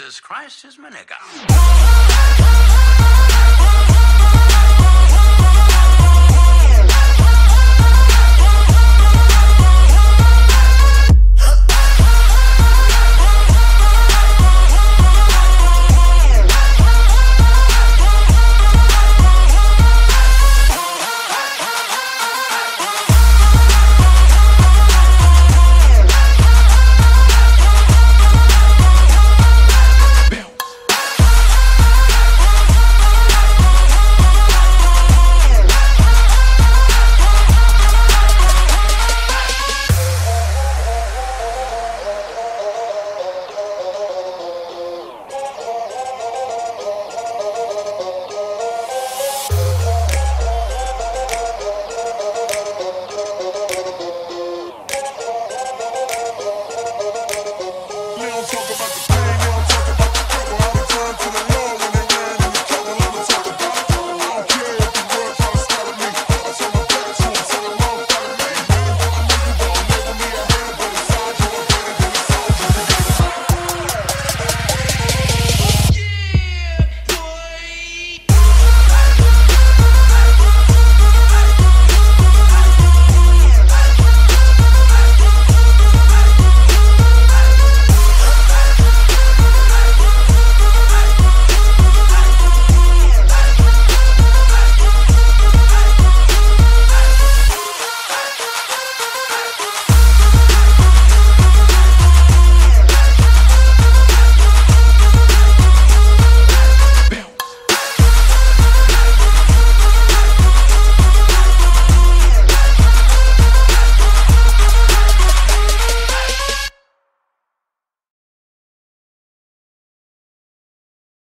Jesus Christ is my nigga.